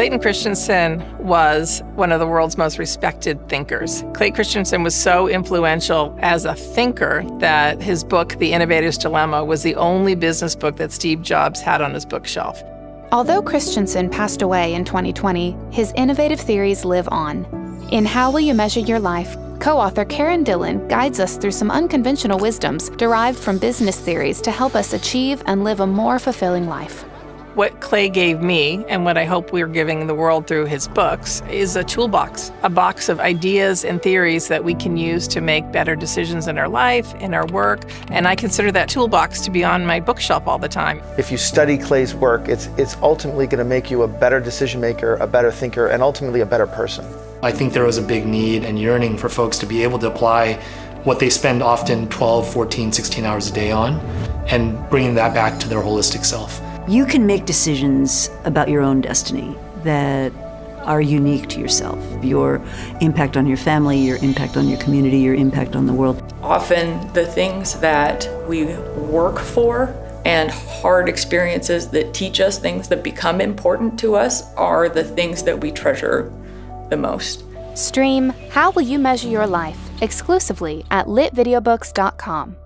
Clayton Christensen was one of the world's most respected thinkers. Clayton Christensen was so influential as a thinker that his book, The Innovator's Dilemma, was the only business book that Steve Jobs had on his bookshelf. Although Christensen passed away in 2020, his innovative theories live on. In How Will You Measure Your Life, co author Karen Dillon guides us through some unconventional wisdoms derived from business theories to help us achieve and live a more fulfilling life. What Clay gave me, and what I hope we're giving the world through his books, is a toolbox, a box of ideas and theories that we can use to make better decisions in our life, in our work, and I consider that toolbox to be on my bookshelf all the time. If you study Clay's work, it's, it's ultimately going to make you a better decision maker, a better thinker, and ultimately a better person. I think there was a big need and yearning for folks to be able to apply what they spend often 12, 14, 16 hours a day on and bringing that back to their holistic self. You can make decisions about your own destiny that are unique to yourself. Your impact on your family, your impact on your community, your impact on the world. Often, the things that we work for and hard experiences that teach us things that become important to us are the things that we treasure the most. Stream How Will You Measure Your Life exclusively at litvideobooks.com.